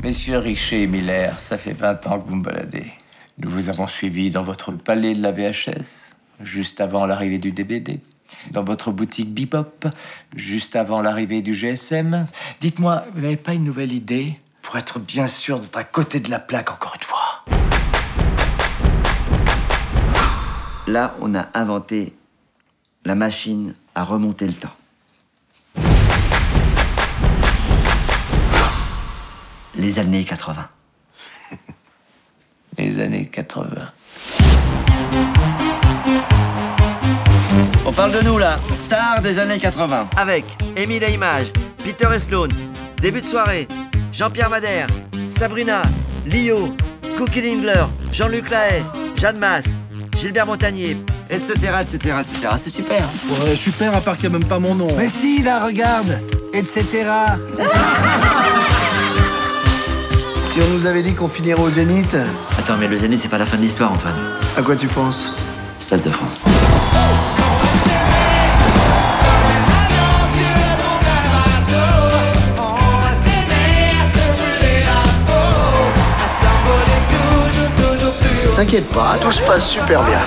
Messieurs Richer et Miller, ça fait 20 ans que vous me baladez. Nous vous avons suivi dans votre palais de la VHS, juste avant l'arrivée du DVD. Dans votre boutique Bebop, juste avant l'arrivée du GSM. Dites-moi, vous n'avez pas une nouvelle idée pour être bien sûr d'être à côté de la plaque encore une fois? Là, on a inventé la machine à remonter le temps. Les années 80. Les années 80. On parle de nous là, stars des années 80. Avec Émile Image, Peter et Sloan, début de soirée, Jean-Pierre Madère, Sabrina, Lio, Cookie Dingler, Jean-Luc Lahaye, Jeanne Masse, Gilbert Montagnier, etc. etc., etc. C'est super. Ouais, super, à part qu'il n'y a même pas mon nom. Mais si, là, regarde, etc. Si on nous avait dit qu'on finirait au Zénith, Attends, mais le Zénith, c'est pas la fin de l'histoire, Antoine. à quoi tu penses? Stade de France. T'inquiète pas, tout se passe super bien.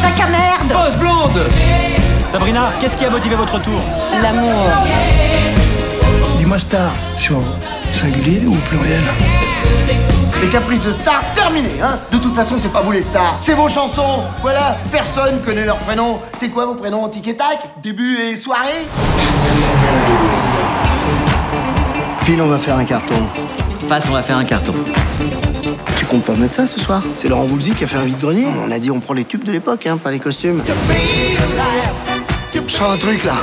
Sac à merde Fausse blonde Sabrina, qu'est-ce qui a motivé votre retour? L'amour. Dis-moi star, sur singulier ou pluriel Les caprices de stars, terminé, hein De toute façon, c'est pas vous les stars, c'est vos chansons Voilà, personne connaît leur prénom. C'est quoi vos prénoms Tic et tac Début et soirée Phil, on va faire un carton. Face, on va faire un carton. Tu comptes pas mettre ça ce soir? C'est Laurent Voulzy qui a fait un vide-grenier. On a dit on prend les tubes de l'époque, hein, pas les costumes. Je sens un truc là.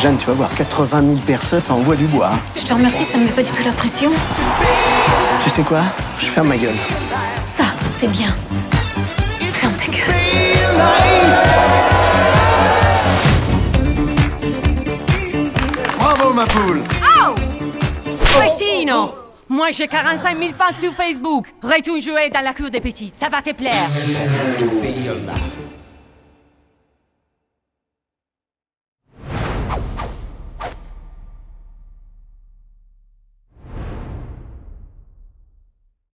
Jeanne, tu vas voir, 80 000 personnes, ça envoie du bois. hein. Je te remercie, ça me met pas du tout la pression. Tu sais quoi? Je ferme ma gueule. Ça, c'est bien. Ferme ta gueule. Bravo, ma poule Christino Moi j'ai 45 000 fans sur Facebook. Retourne jouer dans la cour des petits, ça va te plaire.